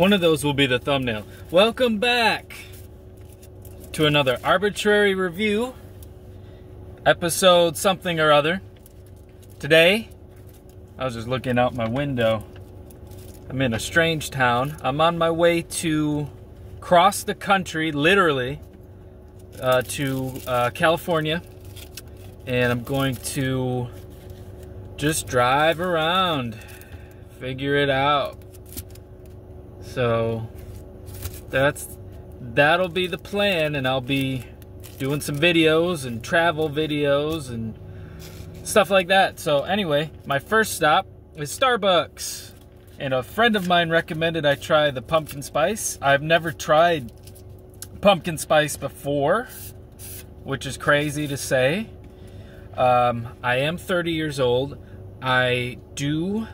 One of those will be the thumbnail. Welcome back to another arbitrary review, episode something or other. Today, I was just looking out my window. I'm in a strange town. I'm on my way to cross the country, literally, uh, to uh, California. And I'm going to just drive around, figure it out. So that's that'll be the plan and I'll be doing some videos and travel videos and stuff like that. So anyway, my first stop is Starbucks. And a friend of mine recommended I try the pumpkin spice. I've never tried pumpkin spice before, which is crazy to say. Um, I am 30 years old. I do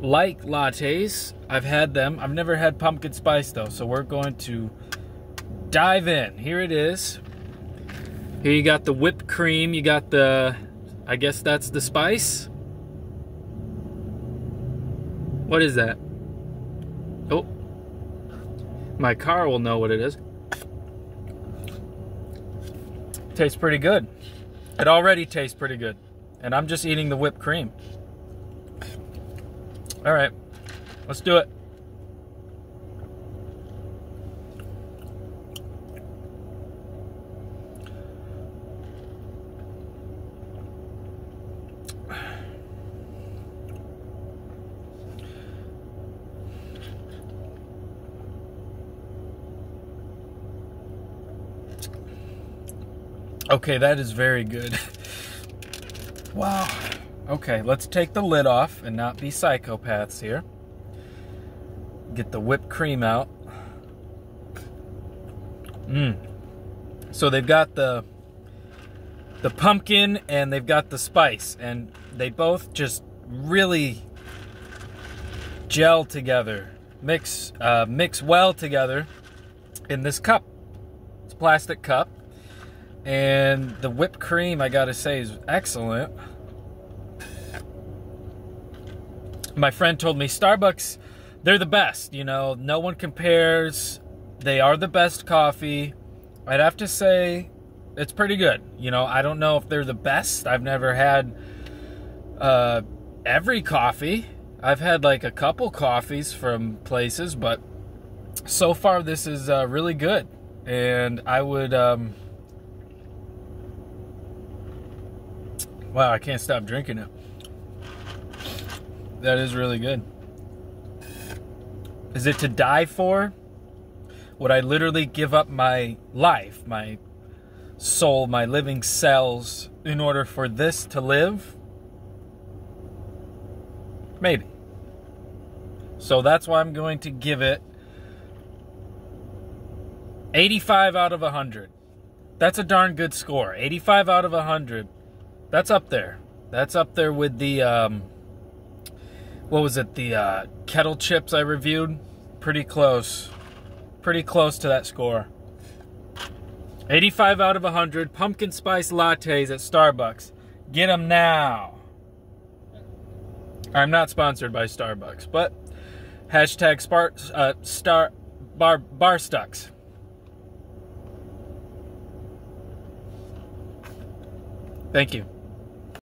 like lattes. I've had them. I've never had pumpkin spice though, so we're going to dive in. Here it is. Here you got the whipped cream. You got the, I guess that's the spice. What is that? Oh, my car will know what it is. Tastes pretty good. It already tastes pretty good. And I'm just eating the whipped cream. All right, let's do it. Okay, that is very good. wow. Okay, let's take the lid off and not be psychopaths here. Get the whipped cream out. Mmm. So they've got the the pumpkin and they've got the spice and they both just really gel together. Mix uh, mix well together in this cup. It's a plastic cup. And the whipped cream, I gotta say, is excellent. My friend told me Starbucks, they're the best. You know, no one compares. They are the best coffee. I'd have to say it's pretty good. You know, I don't know if they're the best. I've never had uh, every coffee. I've had like a couple coffees from places, but so far this is uh, really good. And I would. Um, Wow, I can't stop drinking it. That is really good. Is it to die for? Would I literally give up my life, my soul, my living cells in order for this to live? Maybe. So that's why I'm going to give it 85 out of 100. That's a darn good score. 85 out of 100 that's up there. That's up there with the um, what was it? The uh, kettle chips I reviewed. Pretty close. Pretty close to that score. 85 out of 100 pumpkin spice lattes at Starbucks. Get them now. I'm not sponsored by Starbucks, but hashtag spar, uh, star bar bar stucks. Thank you.